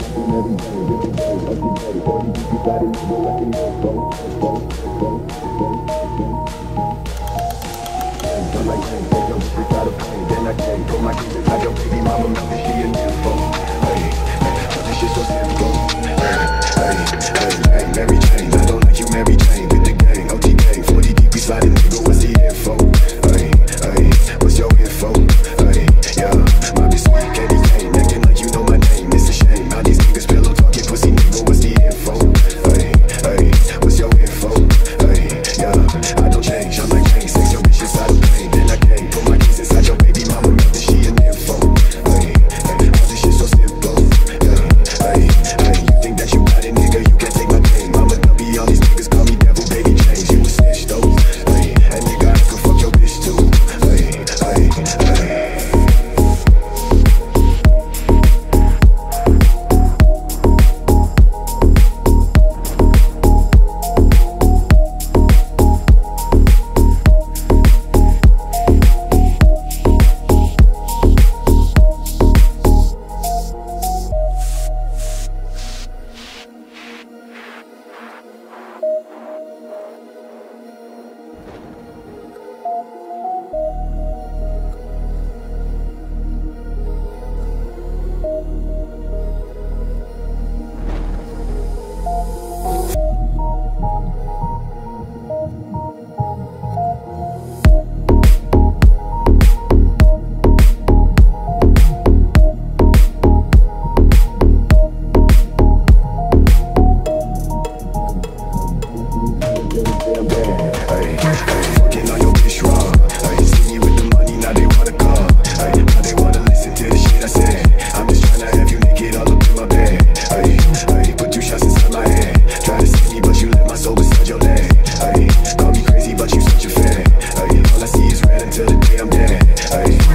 I see is red until the day I'm dead. Ay, ay, ay, Jane.